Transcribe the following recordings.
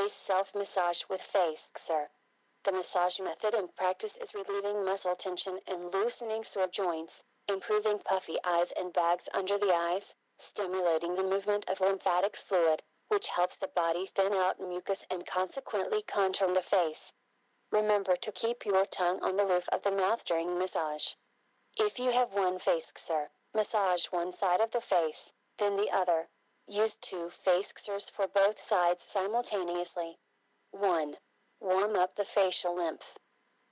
Face self-massage with Facexer. The massage method in practice is relieving muscle tension and loosening sore joints, improving puffy eyes and bags under the eyes, stimulating the movement of lymphatic fluid, which helps the body thin out mucus and consequently contour the face. Remember to keep your tongue on the roof of the mouth during massage. If you have one Facexer, massage one side of the face, then the other. Use two Facexers for both sides simultaneously. 1. Warm up the facial lymph.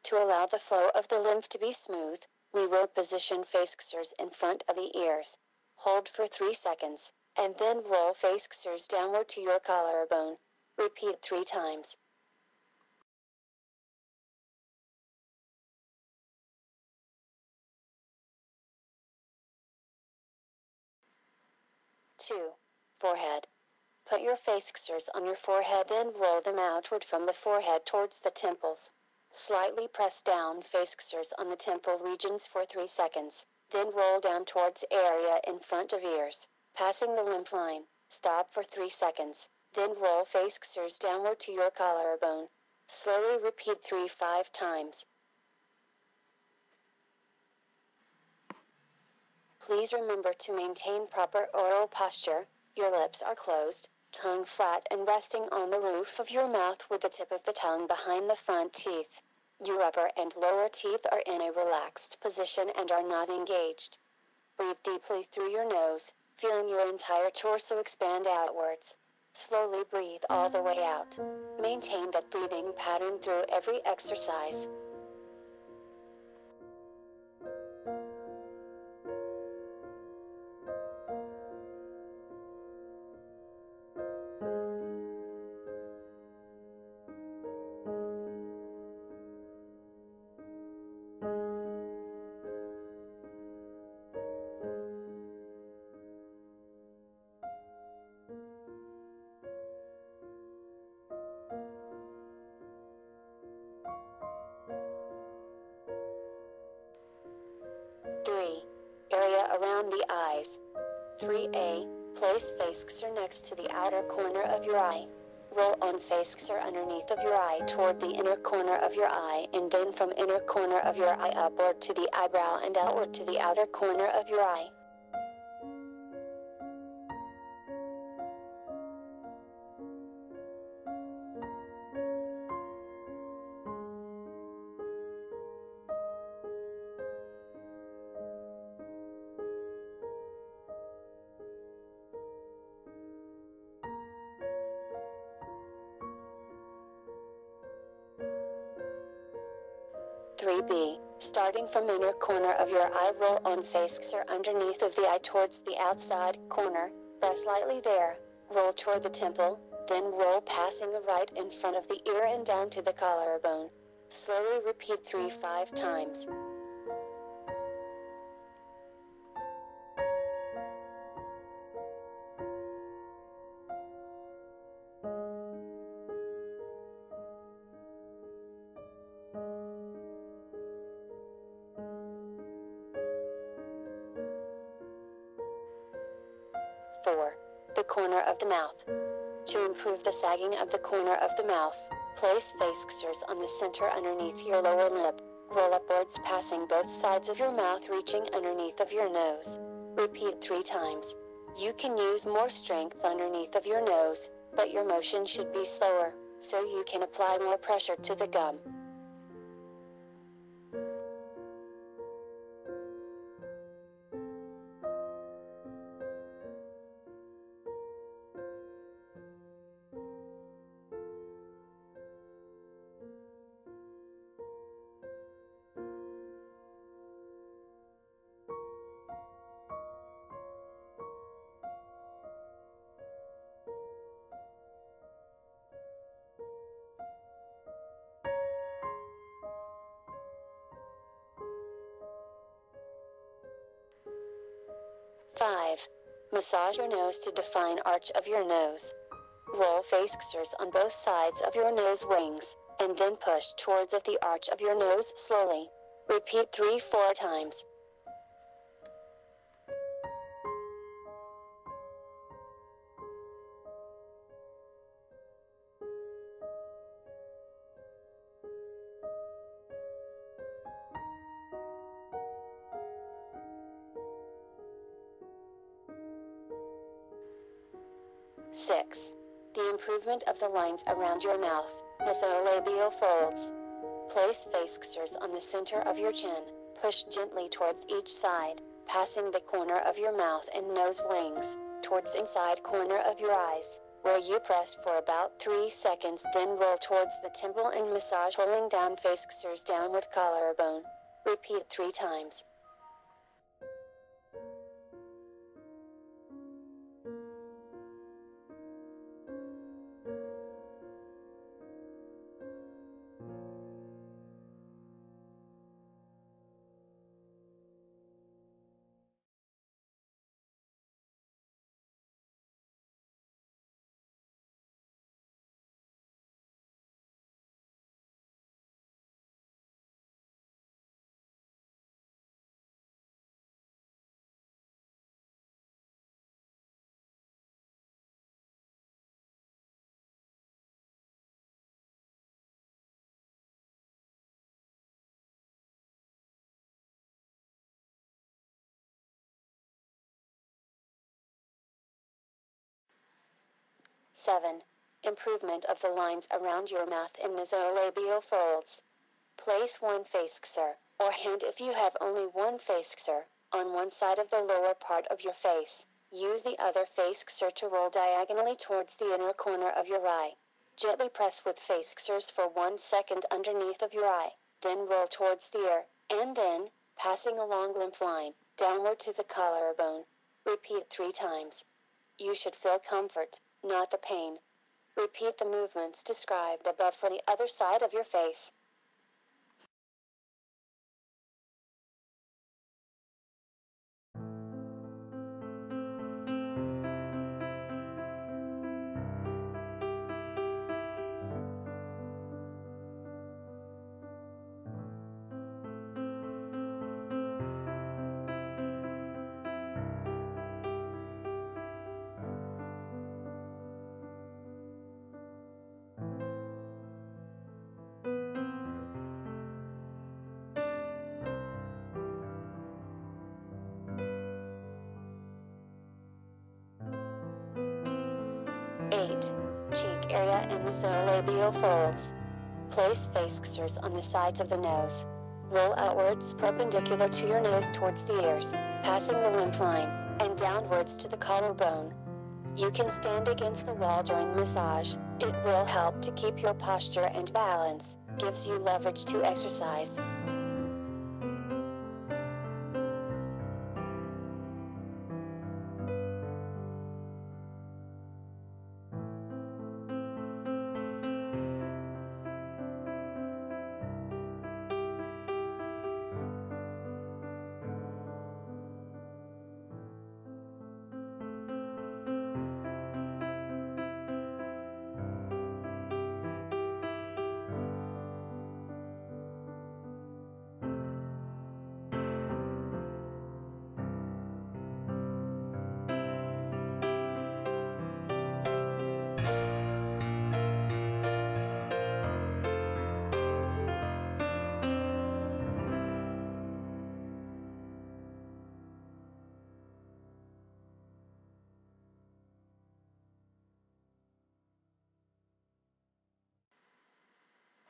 To allow the flow of the lymph to be smooth, we will position Facexers in front of the ears. Hold for 3 seconds, and then roll Facexers downward to your collarbone. Repeat 3 times. Two. Forehead. Put your Facexers on your forehead then roll them outward from the forehead towards the temples. Slightly press down Facexers on the temple regions for 3 seconds, then roll down towards area in front of ears, passing the lymph line. Stop for 3 seconds, then roll Facexers downward to your collarbone. Slowly repeat 3-5 times. Please remember to maintain proper oral posture, your lips are closed, tongue flat and resting on the roof of your mouth with the tip of the tongue behind the front teeth. Your upper and lower teeth are in a relaxed position and are not engaged. Breathe deeply through your nose, feeling your entire torso expand outwards. Slowly breathe all the way out. Maintain that breathing pattern through every exercise. Eyes. 3A. Place Facexer next to the outer corner of your eye. Roll on Facexer underneath of your eye toward the inner corner of your eye and then from inner corner of your eye upward to the eyebrow and outward to the outer corner of your eye. Three B. Starting from inner corner of your eye roll on Facexer underneath of the eye towards the outside corner, press lightly there, roll toward the temple, then roll passing the right in front of the ear and down to the collarbone. Slowly repeat 3-5 times. Four. The corner of the mouth. To improve the sagging of the corner of the mouth, place Facexers on the center underneath your lower lip. Roll upwards passing both sides of your mouth reaching underneath of your nose. Repeat three times. You can use more strength underneath of your nose, but your motion should be slower, so you can apply more pressure to the gum. Five. Massage your nose to define arch of your nose. Roll Facexers on both sides of your nose wings, and then push towards of the arch of your nose slowly. Repeat 3-4 times. 6. The improvement of the lines around your mouth, nasolabial folds. Place Facexers on the center of your chin, push gently towards each side, passing the corner of your mouth and nose wings, towards inside corner of your eyes, where you press for about 3 seconds then roll towards the temple and massage rolling down Facexers downward collarbone. Repeat 3 times. 7. Improvement of the lines around your mouth and nasolabial folds. Place one Facexer, or hand if you have only one Facexer, on one side of the lower part of your face. Use the other Facexer to roll diagonally towards the inner corner of your eye. Gently press with Facexers for one second underneath of your eye, then roll towards the ear, and then, passing along lymph line, downward to the collarbone. Repeat three times. You should feel comfort not the pain. Repeat the movements described above for the other side of your face. 8. Cheek area and nasolabial folds. Place Facexers on the sides of the nose. Roll outwards perpendicular to your nose towards the ears, passing the lymph line, and downwards to the collarbone. You can stand against the wall during massage. It will help to keep your posture and balance, gives you leverage to exercise.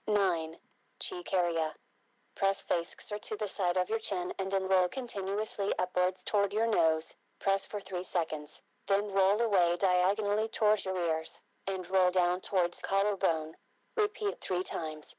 9. Cheek area. Press Facexer to the side of your chin and then roll continuously upwards toward your nose. Press for 3 seconds. Then roll away diagonally towards your ears, and roll down towards collarbone. Repeat 3 times.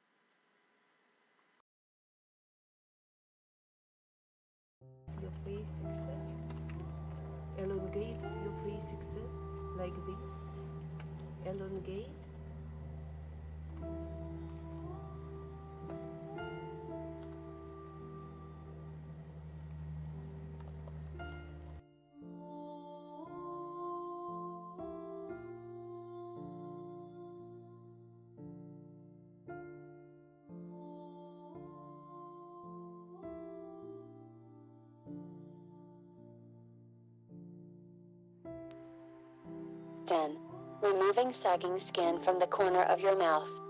Ten. Removing sagging skin from the corner of your mouth.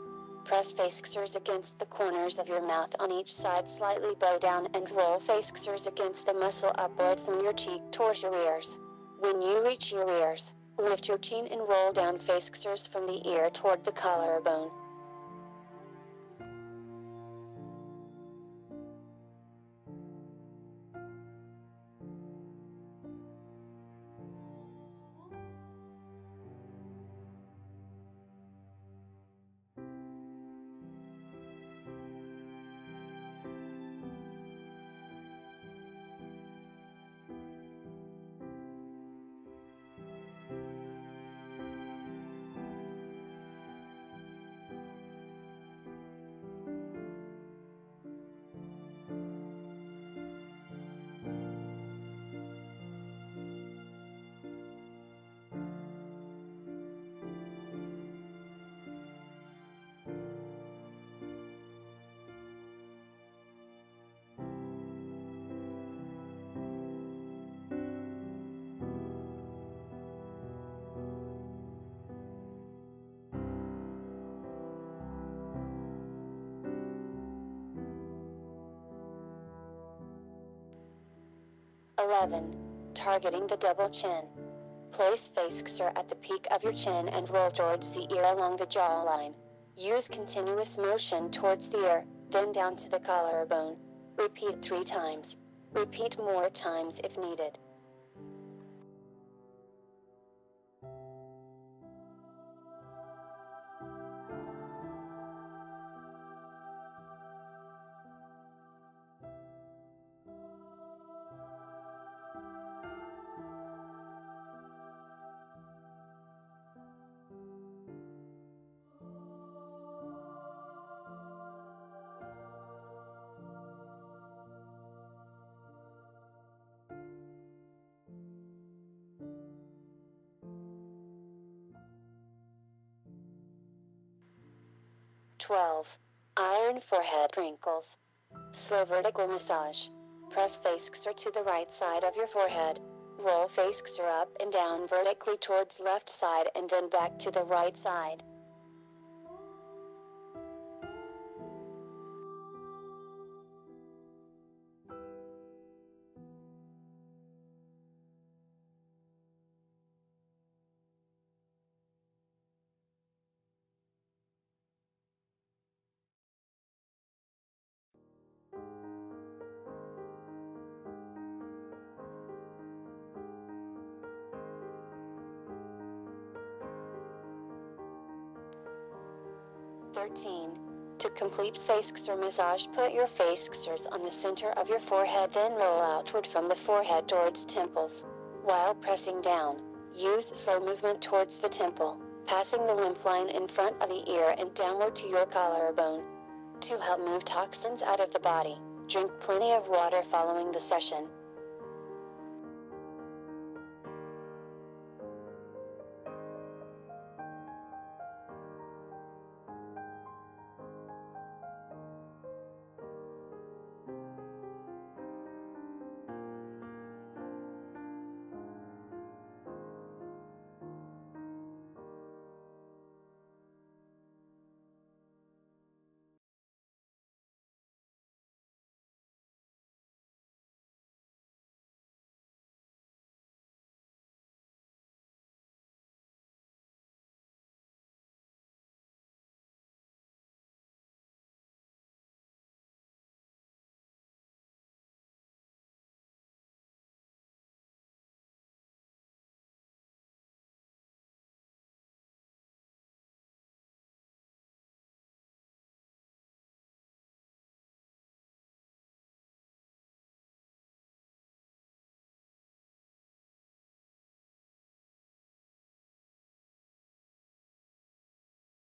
Press Facexers against the corners of your mouth on each side slightly bow down and roll Facexers against the muscle upward from your cheek towards your ears. When you reach your ears, Lift your chin and roll down face from the ear toward the collarbone. Eleven. Targeting the double chin. Place Facexer at the peak of your chin and roll towards the ear along the jawline. Use continuous motion towards the ear, then down to the collarbone. Repeat three times. Repeat more times if needed. Twelve. Iron forehead wrinkles. Slow vertical massage. Press Facexer to the right side of your forehead. Roll Facexer up and down vertically towards left side and then back to the right side. Thirteen. To complete face massage, put your face on the center of your forehead, then roll outward from the forehead towards temples. While pressing down, use slow movement towards the temple, passing the lymph line in front of the ear and downward to your collarbone. To help move toxins out of the body, drink plenty of water following the session.